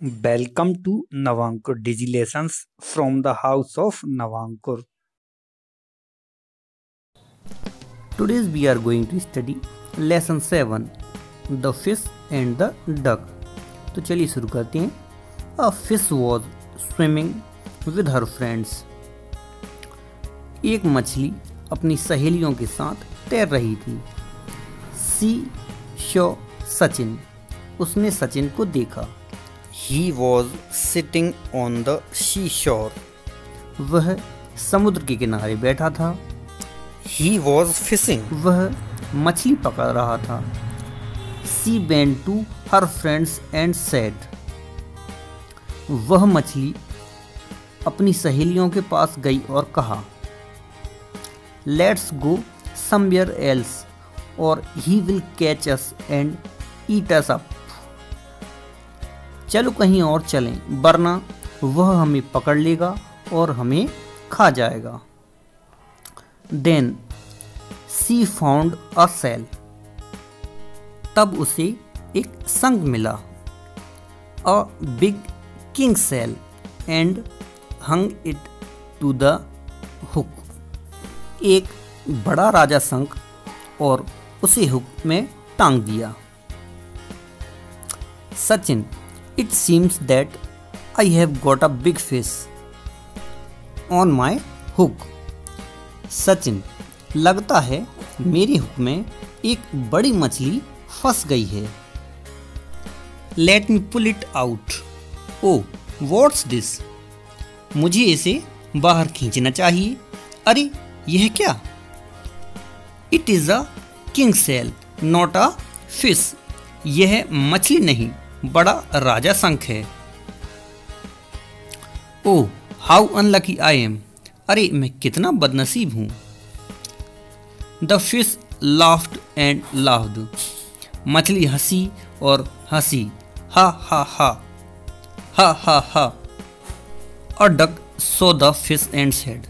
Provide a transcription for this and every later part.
Welcome to Navankur digi lesson from the house of Navankur today's we are going to study lesson seven the fish and the duck तो चलिए शुरू करते हैं। A fish was swimming with her friends एक मछली अपनी सहेलियों के साथ तैर रही थी। सी शो सचिन उसने सचिन को देखा। He was sitting on the seashore. वह समुद्र के किनारे बैठा था He was fishing. वह मछली पकड़ रहा था she Ben to her friends and said वह मछली अपनी सहेलियों के पास गई और कहा लेट्स गो समवेयर एल्स और he will catch us and eat us up चलो कहीं और चलें, वरना वह हमें पकड़ लेगा और हमें खा जाएगा। Then, she found a shell. तब उसे एक संग मिला, a big king shell, and hung it to the hook. एक बड़ा राजा संख और उसे हुक में टांग दिया। Sachin It seems that I have got a big fish on my hook. Sachin, लगता है मेरी हुक में एक बड़ी मछली फंस गई है। Let me pull it out oh what's this मुझे इसे बाहर खींचना चाहिए। अरे, यह क्या? It is a king shell not a fish यह मछली नहीं। बड़ा राजा संख है। Oh how unlucky I am अरे, मैं कितना बदनसीब हूँ। The fish laughed and laughed मछली हँसी और हँसी। हा हा हा। हा हा हा। और duck saw the fish and said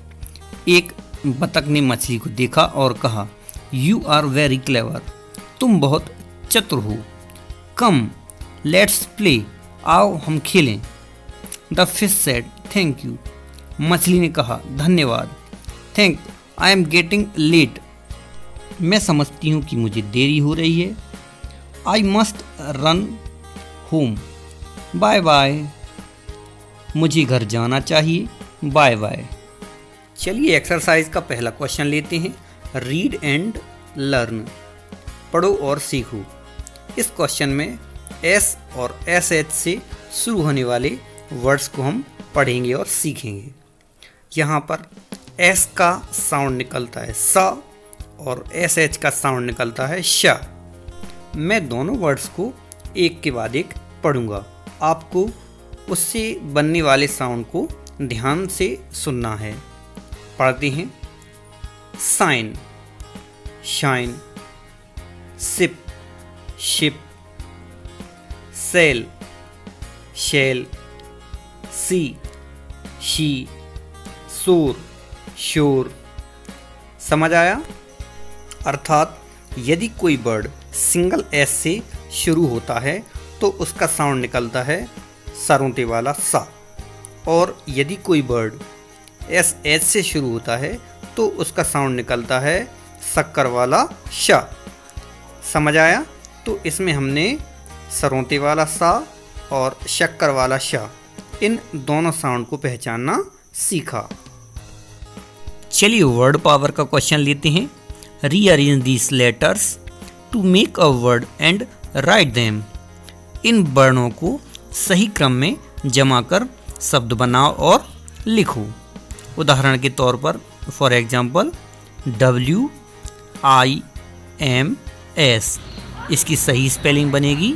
एक बतख ने मछली को देखा और कहा यू आर वेरी क्लेवर तुम बहुत चतुर हो। कम लेट्स प्ले आओ, हम खेलें। The fish said thank you मछली ने कहा, धन्यवाद. Think I am getting late मैं समझती हूँ कि मुझे देरी हो रही है। I must run home bye bye मुझे घर जाना चाहिए। बाय बाय चलिए एक्सरसाइज का पहला क्वेश्चन लेते हैं। रीड एंड लर्न पढ़ो और सीखो। इस क्वेश्चन में एस और एस एच से शुरू होने वाले वर्ड्स को हम पढ़ेंगे और सीखेंगे। यहाँ पर एस का साउंड निकलता है स और एस एच का साउंड निकलता है श। मैं दोनों वर्ड्स को एक के बाद एक पढ़ूँगा। आपको उससे बनने वाले साउंड को ध्यान से सुनना है। पढ़ते हैं। Sign shine sip ship sell, shell, sea, she, sore, shore. समझ आया? अर्थात यदि कोई वर्ड सिंगल एस से शुरू होता है तो उसका साउंड निकलता है सरोंटे वाला सा। और यदि कोई वर्ड एस एच से शुरू होता है तो उसका साउंड निकलता है शक्कर वाला श। समझ आया? तो इसमें हमने सरोते वाला सा और शक्कर वाला शाह इन दोनों साउंड को पहचानना सीखा। चलिए वर्ड पावर का क्वेश्चन लेते हैं। Rearrange these letters to make a word and write them in वर्णों को सही क्रम में जमा कर शब्द बनाओ और लिखो। उदाहरण के तौर पर for example W I M S इसकी सही स्पेलिंग बनेगी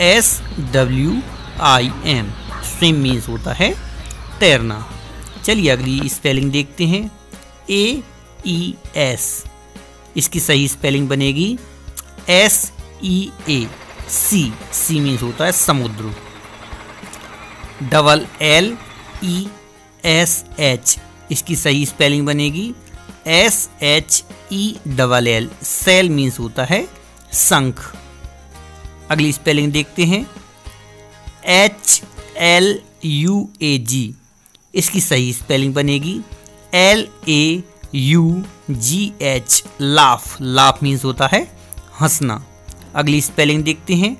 S W I M swim means होता है तैरना। चलिए अगली स्पेलिंग देखते हैं। ए ई एस इसकी सही स्पेलिंग बनेगी। S E A sea sea means होता है समुद्र। Double L E S H इसकी सही स्पेलिंग बनेगी। S H E double L shell means होता है शंख। अगली स्पेलिंग देखते हैं। H L U A G इसकी सही स्पेलिंग बनेगी। L A U G H laugh. Laugh means होता है हंसना। अगली स्पेलिंग देखते हैं।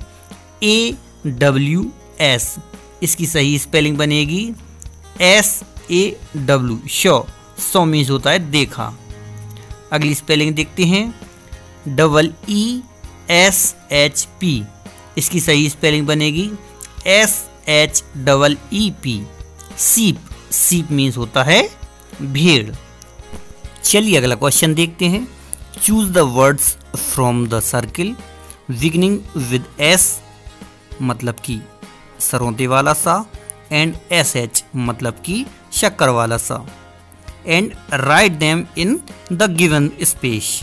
ए डब्ल्यू एस इसकी सही स्पेलिंग बनेगी। S A W saw saw means होता है देखा। अगली स्पेलिंग देखते हैं। Double E S H P इसकी सही स्पेलिंग बनेगी S H double E P sheep sheep means होता है भीड़। चलिए अगला क्वेश्चन देखते हैं। Choose the words from the circle beginning with S मतलब कि सरौते वाला सा एंड एस एच मतलब कि शक्कर वाला सा and write them in the given space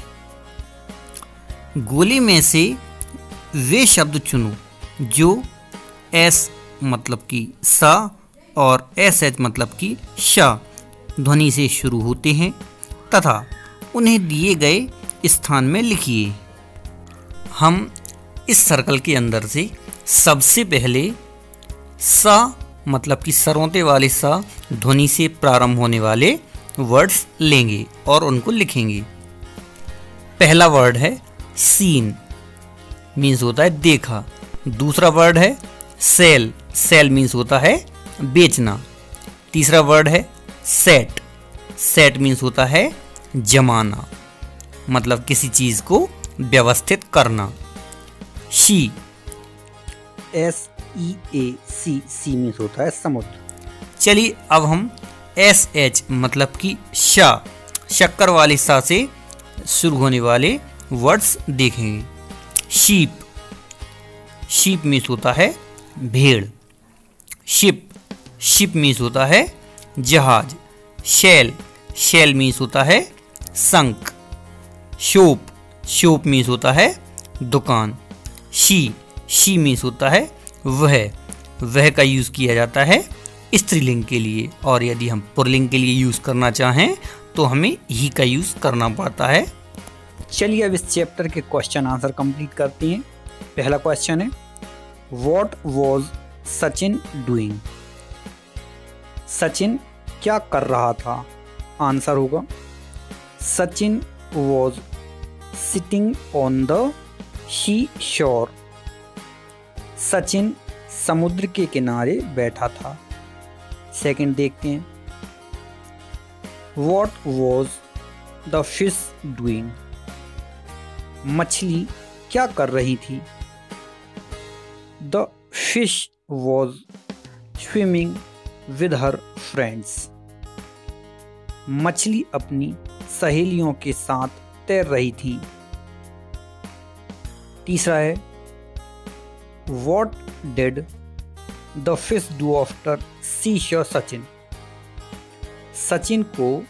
गोली में से वे शब्द चुनो, जो एस मतलब कि सा और एस एच मतलब कि श ध्वनि से शुरू होते हैं तथा उन्हें दिए गए स्थान में लिखिए। हम इस सर्कल के अंदर से सबसे पहले सा मतलब कि सरौते वाले सा ध्वनि से प्रारंभ होने वाले वर्ड्स लेंगे और उनको लिखेंगे। पहला वर्ड है सीन। मीन्स होता है देखा। दूसरा वर्ड है सेल सेल मीन्स होता है बेचना। तीसरा वर्ड है सेट सेट मीन्स होता है जमाना। मतलब किसी चीज़ को व्यवस्थित करना। She S E A sea sea means होता है समुद्र। चलिए अब हम एस एच मतलब कि शा। शक्कर वाले सा से शुरू होने वाले वर्ड्स देखेंगे। शीप। शीप मीन्स होता है भेड़। शिप। शिप मीन्स होता है जहाज़। शेल। शेल मीन्स होता है संक शोप। शोप मीन्स होता है दुकान। शी। शी मीन्स होता है वह। वह का यूज़ किया जाता है स्त्रीलिंग के लिए। और यदि हम पुरलिंग के लिए यूज़ करना चाहें तो हमें ही का यूज़ करना पड़ता है चलिए अब इस चैप्टर के क्वेश्चन आंसर कंप्लीट करते हैं। पहला क्वेश्चन है what was Sachin doing Sachin क्या कर रहा था? आंसर होगा, Sachin was sitting on the sea shore Sachin समुद्र के किनारे बैठा था। सेकंड देखते हैं what was the fish doing मछली क्या कर रही थी? The fish was swimming with her friends मछली अपनी सहेलियों के साथ तैर रही थी। तीसरा है what did the fish do after she saw Sachin Sachin को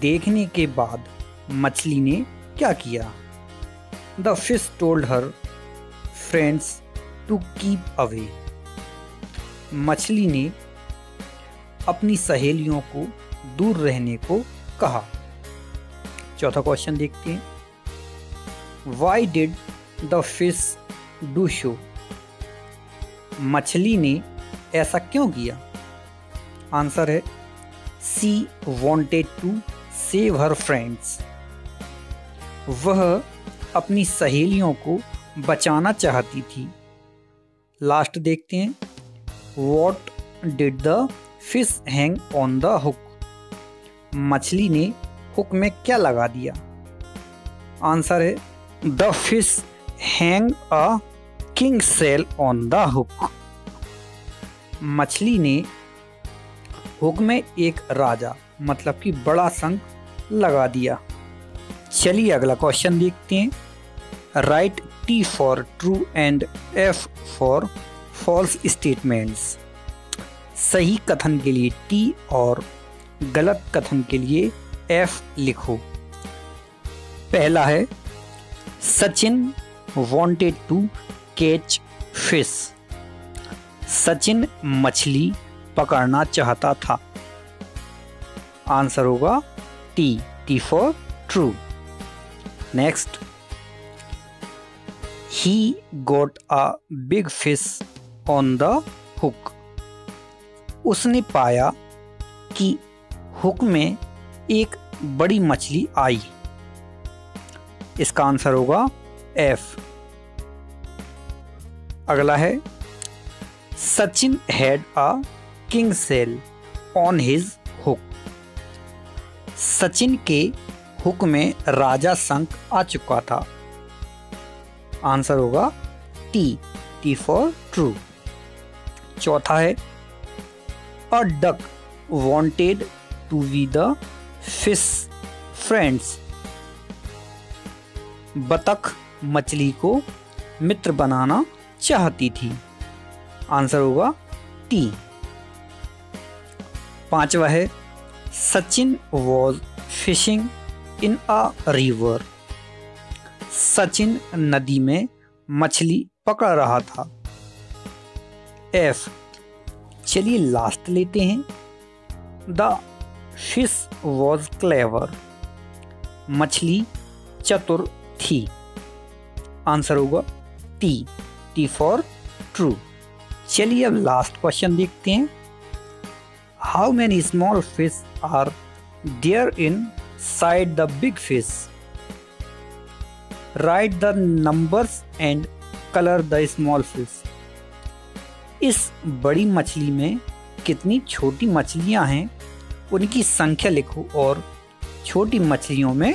देखने के बाद मछली ने क्या किया? The fish told her friends to keep away मछली ने अपनी सहेलियों को दूर रहने को कहा। चौथा क्वेश्चन देखते हैं। Why did the fish do so मछली ने ऐसा क्यों किया? आंसर है she wanted to save her friends वह अपनी सहेलियों को बचाना चाहती थी। लास्ट देखते हैं। What did the fish hang on the hook मछली ने हुक में क्या लगा दिया? आंसर है the fish hang a king shell on the hook मछली ने हुक में एक राजा मतलब कि बड़ा संख लगा दिया। चलिए अगला क्वेश्चन देखते हैं। Write T for true and F for false statements सही कथन के लिए टी और गलत कथन के लिए एफ़ लिखो। पहला है, Sachin wanted to catch fish Sachin मछली पकड़ना चाहता था। आंसर होगा T T for true next he got a big fish on the hook उसने पाया कि हुक में एक बड़ी मछली आई। इसका आंसर होगा एफ़ अगला है, Sachin had a king shell on his hook Sachin के हुक में राजा शंख आ चुका था। आंसर होगा टी टी फॉर ट्रू चौथा है a duck wanted to be the fish friends बतख मछली को मित्र बनाना चाहती थी। आंसर होगा टी। पांचवा है, Sachin was fishing in a river Sachin नदी में मछली पकड़ रहा था। एफ़ चलिए लास्ट लेते हैं। द फ़िश वॉज़ क्लेवर मछली चतुर थी। आंसर होगा टी टी फॉर ट्रू चलिए अब लास्ट क्वेश्चन देखते हैं। How many small fish are there inside the big fish write the numbers and colour the small fish इस बड़ी मछली में कितनी छोटी मछलियाँ हैं, उनकी संख्या लिखो और छोटी मछलियों में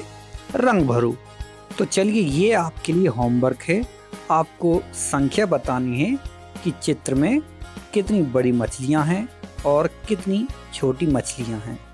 रंग भरो। तो चलिए, ये आपके लिए होमवर्क है। आपको संख्या बतानी है कि चित्र में कितनी बड़ी मछलियाँ हैं और कितनी छोटी मछलियाँ हैं।